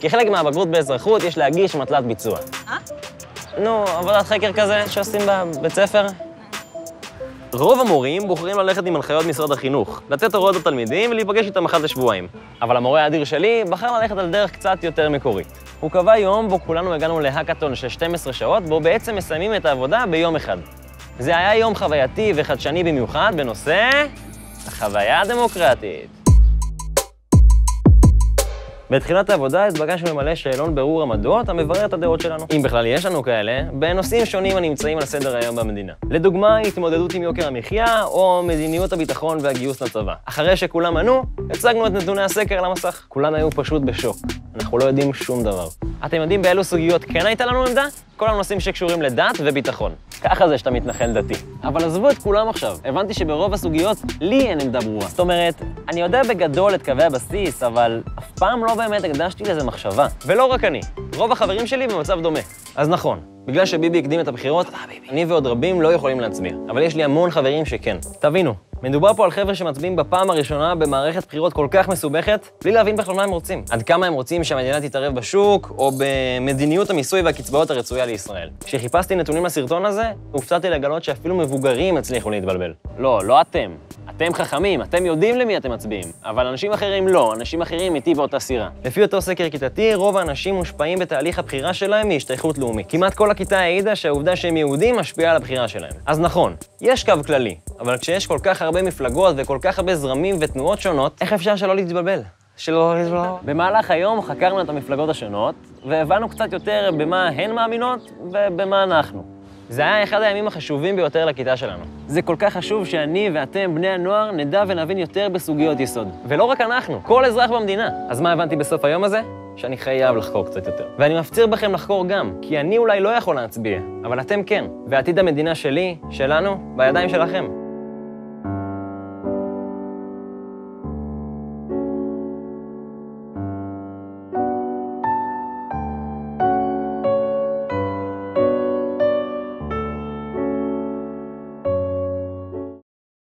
כחלק מהבגרות באזרחות יש להגיש מטלת ביצוע. אה? נו, עבודת חקר כזה שעושים בבית ספר. רוב המורים בוחרים ללכת עם הנחיות משרד החינוך, לתת הוראות לתלמידים ולהיפגש איתם אחת לשבועיים. אבל המורה האדיר שלי בחר ללכת על דרך קצת יותר מקורית. הוא קבע יום בו כולנו הגענו להאקתון של 12 שעות, בו בעצם מסיימים את העבודה ביום אחד. זה היה יום חווייתי וחדשני במיוחד בנושא החוויה הדמוקרטית. בתחילת העבודה התבקשנו למלא שאלון ברור עמדות המברר את הדעות שלנו, אם בכלל יש לנו כאלה, בנושאים שונים הנמצאים על סדר היום במדינה. לדוגמה, התמודדות עם יוקר המחיה, או מדיניות הביטחון והגיוס לצבא. אחרי שכולם ענו, הצגנו את נתוני הסקר על המסך. כולם היו פשוט בשוק. אנחנו לא יודעים שום דבר. אתם יודעים באילו סוגיות כן הייתה לנו עמדה? כל הנושאים שקשורים לדת וביטחון. ככה זה שאתה מתנחל דתי. אבל עזבו את כולם עכשיו. הבנתי שברוב הסוגיות לי אין עמדה ברורה. זאת אומרת, אני יודע בגדול את קווי הבסיס, אבל אף פעם לא באמת הקדשתי לזה מחשבה. ולא רק אני, רוב החברים שלי במצב דומה. אז נכון, בגלל שביבי הקדים את הבחירות, אני ועוד רבים לא יכולים להצביע. אבל יש לי המון חברים שכן. תבינו, מדובר פה על חבר'ה שמצביעים בפעם הראשונה במערכת בחירות כל כך מסובכת, בלי להבין בכלל מה הם רוצים. עד כמה הם רוצים שהמדינה תתערב בשוק, או במדיניות המיסוי והקצבאות הרצויה לישראל. כשחיפשתי נתונים לסרטון הזה, הופתעתי לגלות שאפילו מבוגרים הצליחו להתבלבל. לא, לא אתם. אתם חכמים, אתם יודעים למי אתם מצביעים, אבל אנשים אחרים לא, אנשים אחרים איתי באותה סירה. לפי אותו סקר כיתתי, רוב האנשים מושפעים בתהליך הבחירה שלהם מהשתייכות לאומית. כמעט כל הכיתה העידה שהעובדה שהם יהודים משפיעה על הבחירה שלהם. אז נכון, יש קו כללי, אבל כשיש כל כך הרבה מפלגות וכל כך הרבה זרמים ותנועות שונות, איך אפשר שלא להתבלבל? שלא להתבלבל. במהלך היום חקרנו את המפלגות השונות, והבנו קצת יותר במה הן מאמינות ובמה אנחנו. זה היה אחד הימים החשובים ביותר לכיתה שלנו. זה כל כך חשוב שאני ואתם, בני הנוער, נדע ונבין יותר בסוגיות יסוד. ולא רק אנחנו, כל אזרח במדינה. אז מה הבנתי בסוף היום הזה? שאני חייב לחקור קצת יותר. ואני מפציר בכם לחקור גם, כי אני אולי לא יכול להצביע, אבל אתם כן. ועתיד המדינה שלי, שלנו, בידיים שלכם.